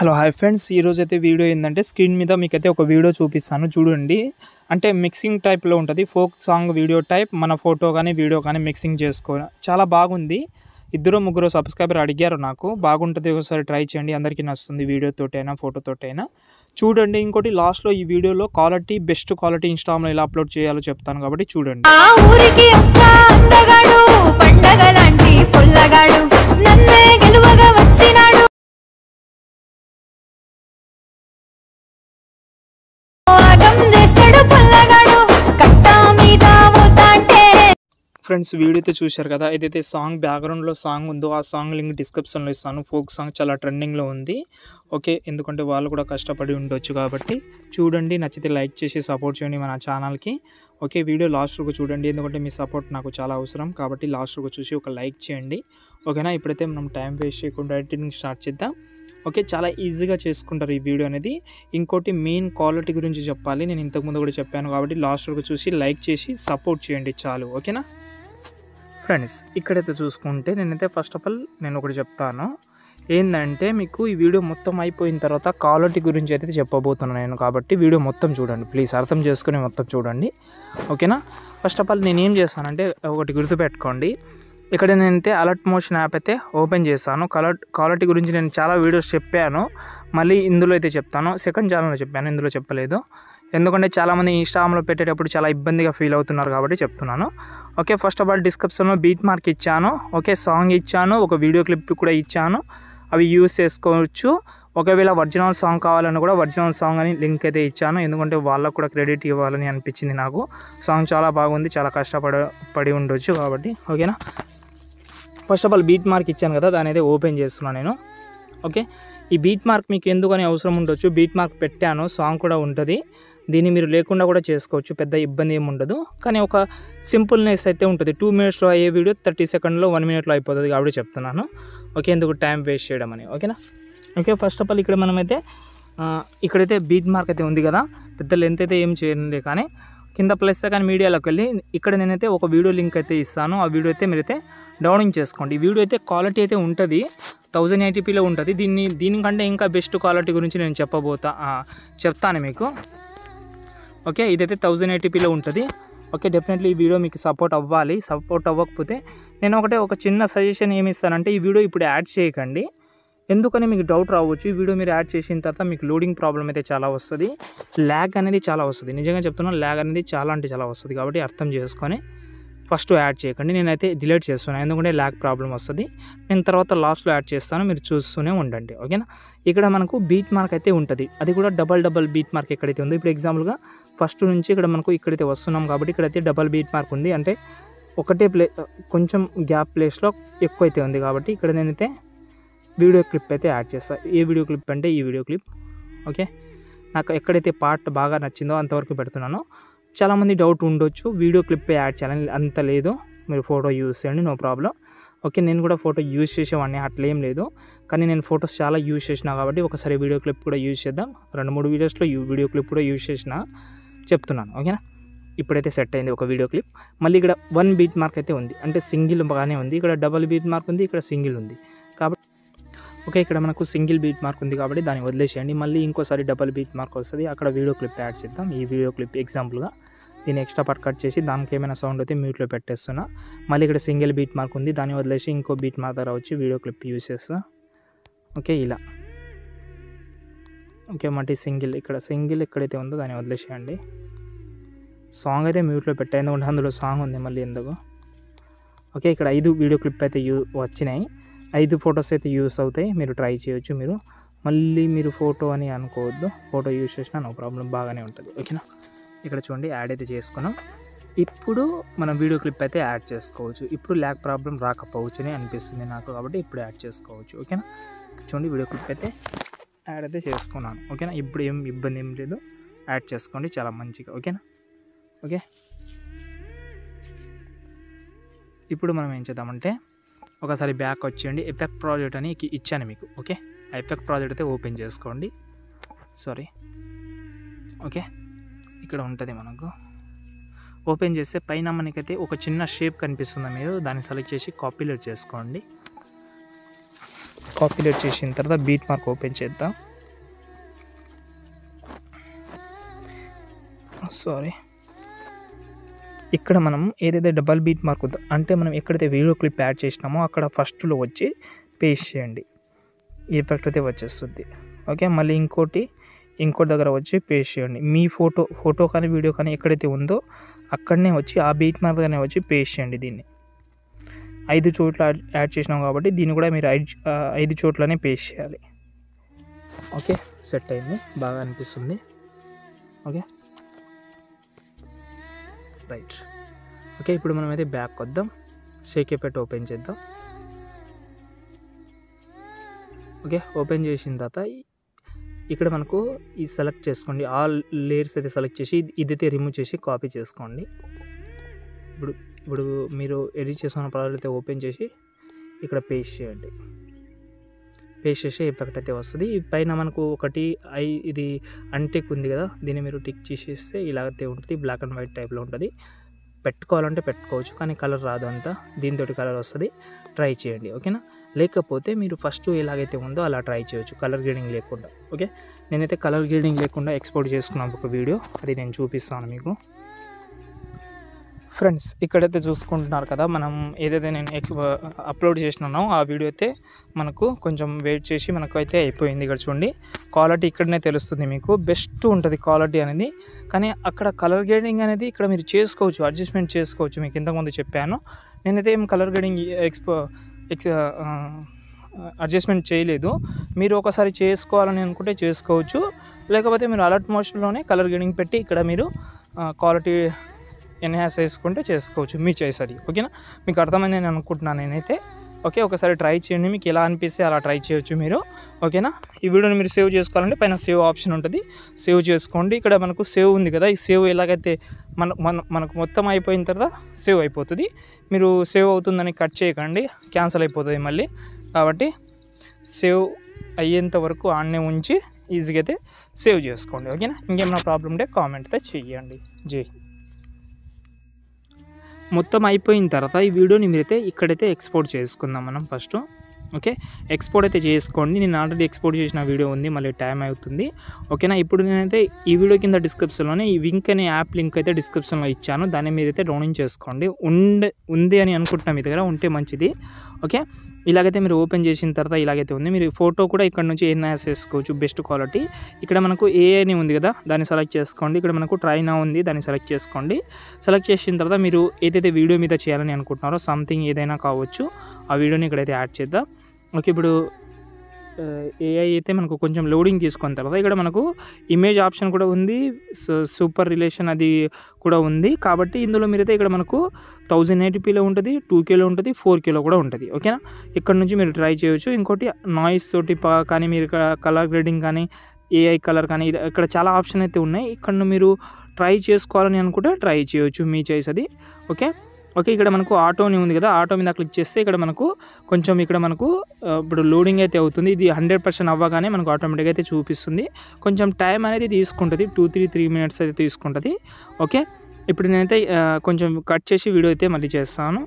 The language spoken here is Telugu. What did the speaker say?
Hello hi friends. ఈరోజు అయితే వీడియో ఏంటంటే స్క్రీన్ మీద మీకైతే ఒక వీడియో చూపిస్తాను చూడండి. అంటే మిక్సింగ్ టైప్లో ఉంటుంది. ఫోక్ సాంగ్ వీడియో టైప్ మన ఫోటో కానీ వీడియో కానీ మిక్సింగ్ చేసుకో చాలా బాగుంది. ఇద్దరు ముగ్గురు సబ్స్క్రైబర్ అడిగారు నాకు. బాగుంటుంది ఒకసారి ట్రై చేయండి. అందరికీ నచ్చుతుంది వీడియోతోటైనా ఫోటోతోటైనా చూడండి ఇంకోటి లాస్ట్లో ఈ వీడియోలో క్వాలిటీ బెస్ట్ క్వాలిటీ ఇన్స్టాగ్రామ్లో ఎలా అప్లోడ్ చేయాలో చెప్తాను కాబట్టి చూడండి. ఫ్రెండ్స్ వీడియో అయితే చూశారు కదా ఏదైతే సాంగ్ బ్యాక్గ్రౌండ్లో సాంగ్ ఉందో ఆ సాంగ్ లింక్ డిస్క్రిప్షన్లో ఇస్తాను. ఫోక్ సాంగ్ చాలా ట్రెండింగ్లో ఉంది. ఓకే ఎందుకంటే వాళ్ళు కూడా కష్టపడి ఉండొచ్చు కాబట్టి చూడండి నచ్చితే లైక్ చేసి సపోర్ట్ చేయండి మన ఛానల్కి ఓకే వీడియో లాస్ట్ వరకు చూడండి. ఎందుకంటే మీ సపోర్ట్ నాకు చాలా అవసరం కాబట్టి లాస్ట్ వరకు చూసి ఒక లైక్ చేయండి. ఓకేనా ఇప్పుడైతే మనం టైం వేస్ట్ చేయకుండా ఎడిటింగ్ స్టార్ట్ చేద్దాం. ఓకే చాలా ఈజీగా చేసుకుంటారు ఈ వీడియో అనేది. ఇంకోటి మెయిన్ క్వాలిటీ గురించి చెప్పాలి. నేను ఇంతకుముందు కూడా చెప్పాను కాబట్టి లాస్ట్ వరకు చూసి లైక్ చేసి సపోర్ట్ చేయండి చాలు. ఓకేనా ఫ్రెండ్స్ ఇక్కడైతే చూసుకుంటే నేనైతే ఫస్ట్ ఆఫ్ ఆల్ నేను ఒకటి చెప్తాను. ఏంటంటే మీకు ఈ వీడియో మొత్తం అయిపోయిన తర్వాత క్వాలిటీ గురించి అయితే చెప్పబోతున్నాను నేను కాబట్టి వీడియో మొత్తం చూడండి. ప్లీజ్ అర్థం చేసుకుని మొత్తం చూడండి. ఓకేనా? ఫస్ట్ ఆఫ్ ఆల్ నేను ఏం చేస్తానంటే ఒకటి గుర్తుపెట్టుకోండి. ఇక్కడ నేనైతే అలర్ట్ మోషన్ యాప్ అయితే ఓపెన్ చేస్తాను. కలర్ క్వాలిటీ గురించి నేను చాలా వీడియోస్ చెప్పాను. మళ్ళీ ఇందులో అయితే చెప్తాను. సెకండ్ ఛానల్లో చెప్పాను. ఇందులో చెప్పలేదు. ఎందుకంటే చాలామంది ఇన్స్టాగ్రామ్లో పెట్టేటప్పుడు చాలా ఇబ్బందిగా ఫీల్ అవుతున్నారు కాబట్టి చెప్తున్నాను. ఓకే ఫస్ట్ ఆఫ్ ఆల్ డిస్క్రిప్షన్లో బీట్ మార్క్ ఇచ్చాను. ఓకే సాంగ్ ఇచ్చాను. ఒక వీడియో క్లిప్ కూడా ఇచ్చాను. అవి యూస్ చేసుకోవచ్చు. ఒకవేళ ఒరిజినల్ సాంగ్ కావాలని కూడా ఒరిజినల్ సాంగ్ అని లింక్ అయితే ఇచ్చాను. ఎందుకంటే వాళ్ళకు కూడా క్రెడిట్ ఇవ్వాలని అనిపించింది నాకు. సాంగ్ చాలా బాగుంది చాలా కష్టపడ పడి ఉండొచ్చు కాబట్టి. ఓకేనా first of all beat mark ఇచ్చాను కదా దాని అయితే ఓపెన్ చేస్తున్నాను నేను. ఓకే ఈ బీట్ మార్క్ మీకు ఎందుకని అవసరం ఉండొచ్చు. బీట్ మార్క్ పెట్టాను సాంగ్ కూడా ఉంటుంది. దీన్ని మీరు లేకుండా కూడా చేసుకోవచ్చు పెద్ద ఇబ్బంది ఏమి ఉండదు. కానీ ఒక సింపుల్నెస్ అయితే ఉంటుంది. టూ మినిట్స్లో అయ్యే వీడియో థర్టీ సెకండ్లో వన్ మినిట్లో అయిపోతుంది కాబట్టి చెప్తున్నాను. ఓకే ఎందుకు టైం వేస్ట్ చేయడం అని. ఓకేనా ఓకే ఫస్ట్ ఆఫ్ ఆల్ ఇక్కడ మనమైతే ఇక్కడైతే బీట్ మార్క్ అయితే ఉంది కదా. పెద్ద లెంత్ అయితే ఏం చేయండి కానీ కింద ప్లస్ కానీ మీడియాలోకి వెళ్ళి ఇక్కడ నేనైతే ఒక వీడియో లింక్ అయితే ఇస్తాను. ఆ వీడియో అయితే మీరైతే డౌన్లోడ్ చేసుకోండి. ఈ వీడియో అయితే క్వాలిటీ అయితే ఉంటుంది. థౌజండ్ ఎయిటీపీలో ఉంటుంది. దీన్ని దీనికంటే ఇంకా బెస్ట్ క్వాలిటీ గురించి నేను చెప్పబోతా చెప్తాను మీకు. ఓకే ఇదైతే థౌజండ్ ఎయిటీపీలో ఉంటుంది. ఓకే డెఫినెట్లీ ఈ వీడియో మీకు సపోర్ట్ అవ్వాలి. సపోర్ట్ అవ్వకపోతే నేను ఒకటే ఒక చిన్న సజెషన్ ఏమి ఇస్తానంటే ఈ వీడియో ఇప్పుడు యాడ్ చేయకండి. ఎందుకని మీకు డౌట్ రావచ్చు? ఈ వీడియో మీరు యాడ్ చేసిన తర్వాత మీకు లోడింగ్ ప్రాబ్లం అయితే చాలా వస్తుంది. ల్యాగ్ అనేది చాలా వస్తుంది. నిజంగా చెప్తున్నా ల్యాగ్ అనేది చాలా అంటే చాలా వస్తుంది కాబట్టి అర్థం చేసుకొని ఫస్ట్ యాడ్ చేయకండి. నేనైతే డిలీట్ చేస్తున్నాను ఎందుకంటే ల్యాక్ ప్రాబ్లం వస్తుంది. నేను తర్వాత లాస్ట్లో యాడ్ చేస్తాను. మీరు చూస్తూనే ఉండండి. ఓకేనా? ఇక్కడ మనకు బీట్ మార్క్ అయితే ఉంటుంది. అది కూడా డబల్ డబల్ బీట్ మార్క్ ఎక్కడైతే ఉందో ఇప్పుడు ఎగ్జాంపుల్గా ఫస్ట్ నుంచి ఇక్కడ మనకు ఇక్కడైతే వస్తున్నాం కాబట్టి ఇక్కడైతే డబల్ బీట్ మార్క్ ఉంది. అంటే ఒకటే ప్లే కొంచెం గ్యాప్ ప్లేస్లో ఎక్కువ అయితే ఉంది కాబట్టి ఇక్కడ నేనైతే వీడియో క్లిప్ అయితే యాడ్ చేస్తాను ఏ వీడియో క్లిప్ అంటే ఈ వీడియో క్లిప్. ఓకే? నాకు ఎక్కడైతే పార్ట్ బాగా నచ్చిందో అంతవరకు పెడుతున్నాను. చాలామంది డౌట్ ఉండొచ్చు. వీడియో క్లిప్ యాడ్ చేయాలని అంత లేదు. మీరు ఫోటో యూజ్ చేయండి నో ప్రాబ్లం ఓకే నేను కూడా ఫోటో యూజ్ చేసేవాడిని అట్లేం లేదు. కానీ నేను ఫొటోస్ చాలా యూజ్ చేసిన కాబట్టి ఒకసారి వీడియో క్లిప్ కూడా యూజ్ చేద్దాం. రెండు మూడు వీడియోస్లో వీడియో క్లిప్ కూడా యూజ్ చేసిన చెప్తున్నాను ఓకేనా ఇప్పుడైతే సెట్ అయింది ఒక వీడియో క్లిప్ మళ్ళీ ఇక్కడ వన్ బీట్ మార్క్ అయితే ఉంది. అంటే సింగిల్ బాగానే ఉంది. ఇక్కడ డబల్ బీట్ మార్క్ ఉంది ఇక్కడ సింగిల్ ఉంది. కాబట్టి ఓకే ఇక్కడ మనకు సింగిల్ బీట్ మార్క్ ఉంది కాబట్టి దాన్ని వదిలేసేయండి. మళ్ళీ ఇంకోసారి డబల్ బీట్ మార్క్ వస్తుంది. అక్కడ వీడియో క్లిప్ యాడ్ చేద్దాం. ఈ వీడియో క్లిప్ ఎగ్జాంపుల్గా దీన్ని ఎక్స్ట్రా పార్ట్ కట్ చేసి దానికి ఏమైనా సౌండ్ అయితే మ్యూట్లో పెట్టేస్తున్నా. మళ్ళీ ఇక్కడ సింగిల్ బీట్ మార్క్ ఉంది. దాన్ని వదిలేసి ఇంకో బీట్ మార్క్ దగ్గర వచ్చి వీడియో క్లిప్ యూస్ చేస్తా. ఓకే ఇలా. ఓకే మళ్ళీ సింగిల్ ఇక్కడ సింగిల్ ఎక్కడైతే ఉందో దాన్ని వదిలేసేయండి. సాంగ్ అయితే మ్యూట్లో పెట్టా. ఎందుకంటే అందులో సాంగ్ ఉంది మళ్ళీ ఎందుకు. ఓకే ఇక్కడ ఐదు వీడియో క్లిప్ అయితే యూ వచ్చినాయి. ఐదు ఫొటోస్ అయితే యూస్ అవుతాయి. మీరు ట్రై చేయొచ్చు మీరు. మళ్ళీ మీరు ఫోటో అని అనుకోవద్దు. ఫోటో యూస్ చేసినా నో ప్రాబ్లం బాగానే ఉంటుంది. ఓకేనా? ఇక్కడ చూడండి యాడ్ అయితే చేసుకున్నాం. ఇప్పుడు మనం వీడియో క్లిప్ అయితే యాడ్ చేసుకోవచ్చు. ఇప్పుడు ల్యాక్ ప్రాబ్లం రాకపోవచ్చు అని అనిపిస్తుంది నాకు కాబట్టి ఇప్పుడు యాడ్ చేసుకోవచ్చు. ఓకేనా? చూడండి వీడియో క్లిప్ అయితే యాడ్ అయితే చేసుకున్నాను. ఓకేనా? ఇప్పుడు ఏం ఇబ్బంది ఏం లేదు. యాడ్ చేసుకోండి చాలా మంచిగా. ఓకేనా? ఓకే? ఇప్పుడు మనం ఏం చేద్దామంటే ఒకసారి బ్యాక్ వచ్చేయండి. ఎఫెక్ట్ ప్రాజెక్ట్ అని ఇచ్చాను మీకు. ఓకే? ఆ ఎఫెక్ట్ ప్రాజెక్ట్ అయితే ఓపెన్ చేసుకోండి. Sorry okay? ఇక్కడ ఉంటుంది మనకు. ఓపెన్ చేస్తే పైన మనకైతే ఒక చిన్న షేప్ కనిపిస్తుంది మీరు. దాన్ని సెలెక్ట్ చేసి కాపీలేట్ చేసుకోండి. కాపీలేట్ చేసిన తర్వాత బీట్ మార్క్ ఓపెన్ చేద్దాం. సారీ ఇక్కడ మనం ఏదైతే డబల్ బీట్ మార్క్ ఉందో అంటే మనం ఎక్కడైతే వీడియో క్లిప్ యాడ్ చేసినామో అక్కడ ఫస్ట్లో వచ్చి పేస్ట్ చేయండి. ఎఫెక్ట్ అయితే వచ్చేస్తుంది. ఓకే మళ్ళీ ఇంకోటి ఇంకోటి దగ్గర వచ్చి పేస్ట్ చేయండి. మీ ఫోటో ఫోటో కానీ వీడియో కానీ ఎక్కడైతే ఉందో అక్కడనే వచ్చి ఆ బీట్ మార్క్ దగ్గరనే వచ్చి పేస్ట్ చేయండి దీన్ని. ఐదు చోట్ల యాడ్- యాడ్ చేసినాం కాబట్టి దీన్ని కూడా మీరు ఐదు ఐదు చోట్లనే పేస్ట్ చేయాలి. ఓకే సెట్ అయింది. బాగా అనిపిస్తుంది. Okay right. ఓకే ఇప్పుడు మనం అయితే బ్యాక్ వద్దాం షేక్ ఓపెన్ చేద్దాం. ఓకే ఓపెన్ చేసిన తర్వాత ఇక్కడ మనకు ఈ సెలెక్ట్ చేసుకోండి. ఆల్ లేయర్స్ అయితే సెలెక్ట్ చేసి ఇది- ఇదైతే రిమూవ్ చేసి కాపీ చేసుకోండి. ఇప్పుడు ఇప్పుడు మీరు ఎడిట్ చేసుకున్న పదాలు అయితే ఓపెన్ చేసి ఇక్కడ పేస్ట్ చేయండి. పేస్ట్ చేసి ఎఫెక్ట్ అయితే వస్తుంది. పైన మనకు ఒకటి ఐ ఇది అన్టిక్ ఉంది కదా దీన్ని మీరు టిక్ చేసేస్తే ఇలాగైతే ఉంటుంది బ్లాక్ అండ్ వైట్ టైప్లో ఉంటుంది. పెట్టుకోవాలంటే పెట్టుకోవచ్చు కానీ కలర్ రాదు అంతా దీంతో కలర్ వస్తుంది. ట్రై చేయండి ఓకేనా? లేకపోతే మీరు ఫస్ట్ ఎలాగైతే ఉందో అలా ట్రై చేయొచ్చు కలర్ గ్రేడింగ్ లేకుండా ఓకే? నేనైతే కలర్ గ్రేడింగ్ లేకుండా ఎక్స్పోర్ట్ చేసుకున్నాను ఒక వీడియో అది నేను చూపిస్తాను మీకు. ఫ్రెండ్స్ ఇక్కడైతే చూసుకుంటున్నారు కదా మనం ఏదైతే నేను అప్లోడ్ చేసినానో ఆ వీడియో అయితే మనకు కొంచెం వెయిట్ చేసి మనకు అయితే అయిపోయింది ఇక్కడ చూడండి. క్వాలిటీ ఇక్కడనే తెలుస్తుంది మీకు. బెస్ట్ ఉంటుంది క్వాలిటీ అనేది. కానీ అక్కడ కలర్ గ్రేడింగ్ అనేది ఇక్కడ మీరు చేసుకోవచ్చు అడ్జస్ట్మెంట్ చేసుకోవచ్చు మీకు ఇంతకుముందు చెప్పాను. నేనైతే ఏం colour grading expo ex adjustment చేయలేదు. మీరు ఒకసారి చేసుకోవాలని అనుకుంటే చేసుకోవచ్చు. లేకపోతే మీరు అలర్ట్ మోషన్లోనే కలర్ గ్రేడింగ్ పెట్టి ఇక్కడ మీరు క్వాలిటీ ఎన్హాన్స్ చేసుకుంటే చేసుకోవచ్చు. మీ చాయిస్ అది. ఓకేనా? మీకు అర్థమైంది నేను అనుకుంటున్నాను నేనైతే. ఓకే ఒకసారి ట్రై చేయండి. మీకు ఎలా అనిపిస్తే అలా ట్రై చేయొచ్చు మీరు. ఓకేనా? ఈ వీడియోని మీరు సేవ్ చేసుకోవాలంటే పైన సేవ్ ఆప్షన్ ఉంటుంది. సేవ్ చేసుకోండి. ఇక్కడ మనకు సేవ్ ఉంది కదా. ఈ సేవ్ ఎలాగైతే మన మన మనకు మొత్తం అయిపోయిన తర్వాత సేవ్ అయిపోతుంది. మీరు సేవ్ అవుతుందని కట్ చేయకండి. క్యాన్సిల్ అయిపోతుంది మళ్ళీ. కాబట్టి సేవ్ అయ్యేంత వరకు ఆన్నే ఉంచి ఈజీగా అయితే సేవ్ చేసుకోండి. ఓకేనా? ఇంకేమైనా ప్రాబ్లం ఉంటే కామెంట్ అయితే చేయండి జై మొత్తం అయిపోయిన తర్వాత ఈ వీడియోని మీరైతే ఇక్కడైతే ఎక్స్పోర్ట్ చేసుకుందాం మనం ఫస్ట్ ఓకే ఎక్స్పోర్ట్ అయితే చేసుకోండి. నేను ఆల్రెడీ ఎక్స్పోర్ట్ చేసిన వీడియో ఉంది. మళ్ళీ టైం అవుతుంది. ఓకేనా ఇప్పుడు నేనైతే ఈ వీడియో కింద డిస్క్రిప్షన్లోనే ఈ వింక్ అనే యాప్ లింక్ అయితే డిస్క్రిప్షన్లో ఇచ్చాను. దాన్ని అయితే డౌన్లోడ్ చేసుకోండి. ఉండే ఉంది అని అనుకుంటున్నా మీ దగ్గర. ఉంటే మంచిది. ఓకే ఇలాగైతే మీరు ఓపెన్ చేసిన తర్వాత ఇలాగైతే ఉంది. మీరు ఫోటో కూడా ఇక్కడ నుంచి ఎన్హాన్స్ చేసుకోవచ్చు బెస్ట్ క్వాలిటీ. ఇక్కడ మనకు ఏఐని ఉంది కదా దాన్ని సెలెక్ట్ చేసుకోండి. ఇక్కడ మనకు ట్రైనా ఉంది దాన్ని సెలెక్ట్ చేసుకోండి. సెలెక్ట్ చేసిన తర్వాత మీరు ఏదైతే వీడియో మీద చేయాలని అనుకుంటున్నారో సంథింగ్ ఏదైనా కావచ్చు ఆ వీడియోని ఇక్కడైతే యాడ్ చేద్దాం. ఓకే ఇప్పుడు ఏఐ అయితే మనకు కొంచెం లోడింగ్ తీసుకున్న తర్వాత ఇక్కడ మనకు ఇమేజ్ ఆప్షన్ కూడా ఉంది సూపర్ రిలేషన్ అది కూడా ఉంది. కాబట్టి ఇందులో మీరైతే ఇక్కడ మనకు థౌజండ్ ఎయిటీపీలో ఉంటుంది టూ కేలో ఉంటుంది ఫోర్ కేలో కూడా ఉంటుంది. ఓకేనా ఇక్కడ నుంచి మీరు ట్రై చేయొచ్చు. ఇంకోటి నాయిస్ తోటి పా- కానీ మీరు కలర్ గ్రేడింగ్ కానీ ఏఐ కలర్ కానీ ఇక్కడ చాలా ఆప్షన్ అయితే ఉన్నాయి. ఇక్కడ మీరు ట్రై చేసుకోవాలని అనుకుంటే ట్రై చేయొచ్చు మీ చాయిస్ అది. ఓకే ఓకే ఇక్కడ మనకు ఆటోని ఉంది కదా ఆటో మీద క్లిక్ చేస్తే ఇక్కడ మనకు కొంచెం ఇక్కడ మనకు ఇప్పుడు లోడింగ్ అయితే అవుతుంది. ఇది హండ్రెడ్ పర్సెంట్ అవ్వగానే మనకు ఆటోమేటిక్గా అయితే చూపిస్తుంది. కొంచెం టైం అనేది తీసుకుంటుంది టూ త్రీ త్రీ మినిట్స్ అయితే తీసుకుంటుంది. ఓకే ఇప్పుడు నేనైతే కొంచెం కట్ చేసి వీడియో అయితే మళ్ళీ చేస్తాను.